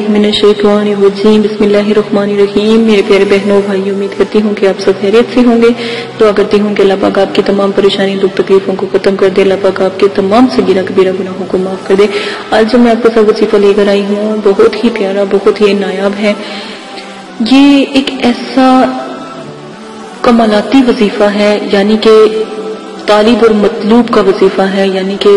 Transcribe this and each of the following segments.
من الشیطان الرجیم، بسم اللہ الرحمن الرحیم۔ میرے پیارے بہنوں بھائی امید کرتی ہوں کہ آپ سب خیریت سے ہوں گے۔ دعا کرتی ہوں کہ اللہ پاک آپ کی تمام پریشانی دکھ تکلیفوں کو ختم کر دے۔ اللہ پاک آپ کے تمام سگیرہ، کبیرہ گناہوں کو معاف کر دے۔ آج جو میں آپ کو سب وظیفہ لے کر آئی ہوں، بہت ہی پیارا، بہت ہی نایاب ہے۔ یہ ایک ایسا کمالاتی وظیفہ ہے یعنی کہ طالب اور مطلوب کا وظیفہ ہے یعنی کہ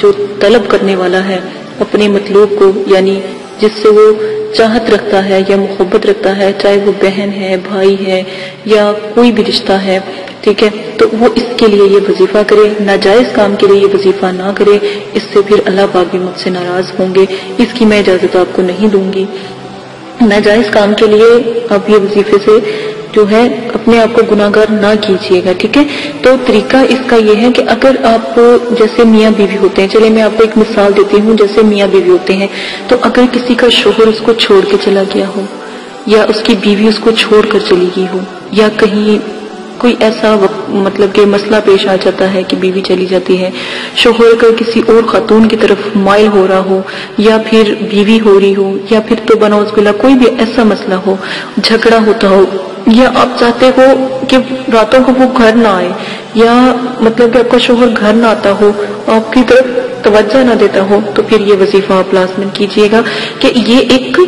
جو طلب کرنے والا ہے، اپنے مطلوب کو یعنی جس سے وہ چاہت رکھتا ہے یا محبت رکھتا ہے، چاہے وہ بہن ہے، بھائی ہے یا کوئی بھی رشتہ ہے، ٹھیک ہے؟ تو وہ اس کے لیے یہ وظیفہ کرے، ناجائز کام کے لیے یہ وظیفہ نہ کرے، اس سے پھر اللہ پاک بھی مجھ سے ناراض ہوں گے، اس کی میں اجازت آپ کو نہیں دوں گی۔ ناجائز کام کے لیے آپ یہ وظیفے سے جو ہے، اپنے آپ کو گناہ گار نہ کیجیے گا، ٹھیک ہے؟ تو طریقہ اس کا یہ ہے کہ اگر آپ جیسے میاں بیوی ہوتے ہیں، چلے میں آپ کو ایک مثال دیتی ہوں، جیسے میاں بیوی ہوتے ہیں، تو اگر کسی کا شوہر اس کو چھوڑ کے چلا گیا ہو، یا اس کی بیوی اس کو چھوڑ کر چلی گئی ہو، یا کہیں کوئی ایسا مطلب کہ مسئلہ پیش آ جاتا ہے کہ بیوی چلی جاتی ہے، شوہر کا کسی اور خاتون کی طرف مائل ہو رہا ہو، یا پھر بیوی ہو رہی ہو، یا پھر تو بنوز بلا کوئی بھی ایسا مسئلہ ہو، جھگڑا ہوتا ہو یا آپ چاہتے ہو کہ راتوں کو وہ گھر نہ آئے، یا مطلب کہ آپ کا شوہر گھر نہ آتا ہو، آپ کی طرف توجہ نہ دیتا ہو، تو پھر یہ وظیفہ آپ لازمن کیجیے گا کہ یہ ایک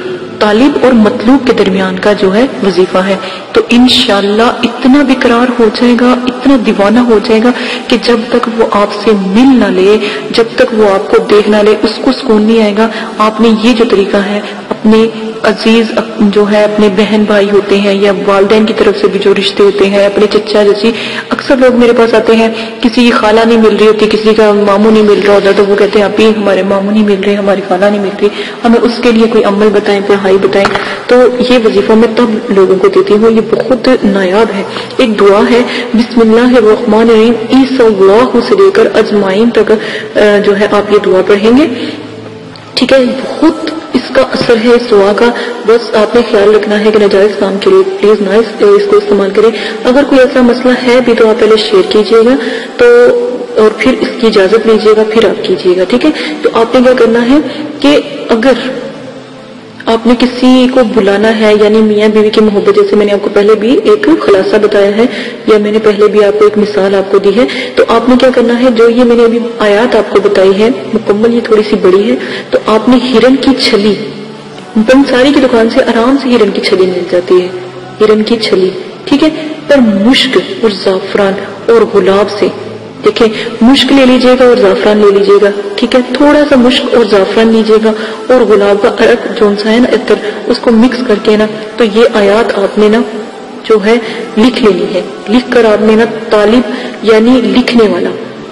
طالب اور مطلوب کے درمیان کا جو ہے وظیفہ ہے۔ تو انشاءاللہ اتنا بقرار ہو جائے گا، اتنا دیوانہ ہو جائے گا کہ جب تک وہ آپ سے مل نہ لے، جب تک وہ آپ کو دیکھ نہ لے، اس کو سکون نہیں آئے گا۔ آپ نے یہ جو طریقہ ہے، اپنے عزیز جو ہے، اپنے بہن بھائی ہوتے ہیں یا والدین کی طرف سے بھی جو رشتے ہوتے ہیں، اپنے چچا چچی، اکثر لوگ میرے پاس آتے ہیں، کسی کی خالہ نہیں مل رہی ہوتی، کسی کا ماموں نہیں مل رہا ہوتا، تو وہ کہتے ہیں، ابھی ہمارے ماموں نہیں مل رہے، ہماری خالہ نہیں مل رہی، ہمیں اس کے لیے کوئی عمل بتائیں، پڑھائی بتائیں۔ تو یہ وظیفہ میں تب لوگوں کو دیتی ہوں، یہ بہت نایاب ہے۔ ایک دعا ہے، بسم اللہ الرحمن الرحیم، عیسی اللہ سے لے کر اجمائن تک جو ہے، آپ یہ دعا پڑھیں گے۔ ٹھیک ہے، بہت اس کا اثر ہے اس دعا کا۔ بس آپ نے خیال رکھنا ہے کہ ناجائز کام کے لیے پلیز نہ اس کو استعمال کریں۔ اگر کوئی ایسا مسئلہ ہے بھی تو آپ پہلے شیئر کیجیے گا۔ تو اور پھر اس کی اجازت لیجیے گا، پھر آپ کیجیے گا، ٹھیک ہے؟ تو آپ نے کیا کرنا ہے کہ اگر آپ نے کسی کو بلانا ہے؟ یعنی میاں بیوی کی محبت، جیسے میں نے آپ کو پہلے بھی ایک خلاصہ بتایا ہے، یا میں نے پہلے بھی آپ کو ایک مثال آپ کو دی ہے، تو آپ نے کیا کرنا ہے؟ جو یہ میں نے ابھی آیات آپ کو بتائی ہے مکمل یہ تھوڑی سی بڑی ہے، تو آپ نے ہرن کی چھلی، بنساری کی دکان سے آرام سے ہرن کی چھلی مل جاتی ہے، ہرن کی چھلی، ٹھیک ہے؟ پر مشک اور زعفران اور گلاب سے دیکھیں، مشک لے لیجیے گا اور زعفران لے لیجیے گا۔ ٹھیک ہے، تھوڑا سا مشک اور زعفران لیجیے گا اور گلاب کا عرق جون سا ہے نا اتر، اس کو مکس کر کے نا، تو یہ آیات آپ نے نا جو ہے لکھ لینی ہے۔ لکھ کر آپ نے نا طالب یعنی لکھنے والا۔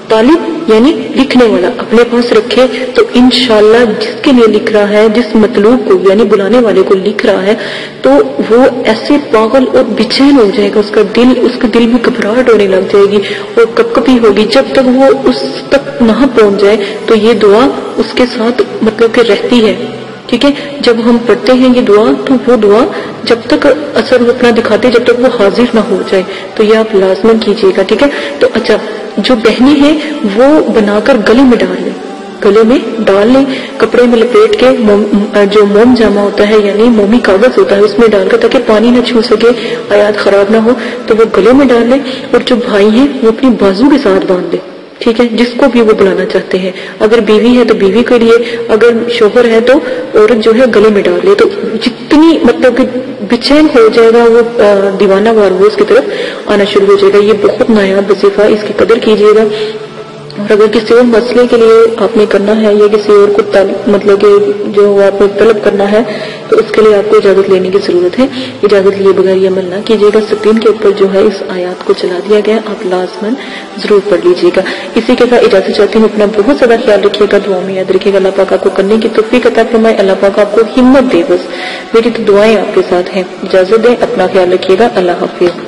طالب یعنی لکھنے والا، اپنے پاس رکھے تو انشاءاللہ جس کے لیے لکھ رہا ہے، جس مطلوب کو یعنی بلانے والے کو لکھ رہا ہے، تو وہ ایسے پاگل اور بچین ہو جائے گا، اس کا دل، اس کا دل میں گھبراہٹ ہونے لگ جائے گی اور کب کبھی ہوگی۔ جب تک وہ اس تک نہ پہنچ جائے، تو یہ دعا اس کے ساتھ مطلب کہ رہتی ہے۔ ٹھیک ہے؟ جب ہم پڑھتے ہیں یہ دعا، تو وہ دعا جب تک اثر وہ اپنا دکھاتے جب تک وہ حاضر نہ ہو جائے، تو یہ آپ لازمن کیجیے گا۔ ٹھیک ہے؟ تو اچھا جو بہنیں ہیں وہ بنا کر گلے میں ڈال لیں۔ گلے میں ڈال لیں، کپڑے میں لپیٹ کے جو موم جامع ہوتا ہے یعنی مومی کاغذ ہوتا ہے، اس میں ڈال کر تاکہ پانی نہ چھو سکے، آیات خراب نہ ہو، تو وہ گلے میں ڈال لیں اور جو بھائی ہیں، وہ اپنی بازو کے ساتھ باندھ دیں ٹھیک ہے؟ جس کو بھی وہ بلانا چاہتے ہیں۔ اگر بیوی ہے تو بیوی کے لیے، اگر شوہر ہے تو عورت جو ہے گلے میں ڈال لے۔ تو جتنی مطلب کہ بچین ہو جائے گا وہ دیوانہ وار کی طرف آنا شروع ہو جائے گا۔ یہ بہت نایاب وظیفہ اس کی قدر کیجیے گا۔ اور اگر کسی اور مسئلے کے لیے آپ نے کرنا ہے یا کسی اور کو مطلب کہ جو آپ نے طلب کرنا ہے، تو اس کے لیے آپ کو اجازت لینے کی ضرورت ہے۔ اجازت لیے بغیر یہ عمل نہ کیجیے گا۔ سکرین کے اوپر جو ہے اس آیات کو چلا دیا گیا آپ لازمن ضرور پڑھ لیجیے گا۔ اسی کے ساتھ اجازت چاہتی ہوں، اپنا بہت زیادہ خیال رکھیے گا دعا میں یاد رکھیے گا۔ اللہ پاک آپ کو کرنے کی توفیق عطا فرمائے۔ اللہ پاک آپ کو ہمت دے، بس۔ میری تو دعائیں آپ کے ساتھ ہیں۔ اجازت دیں، اپنا خیال رکھیے گا۔ اللہ حافظ۔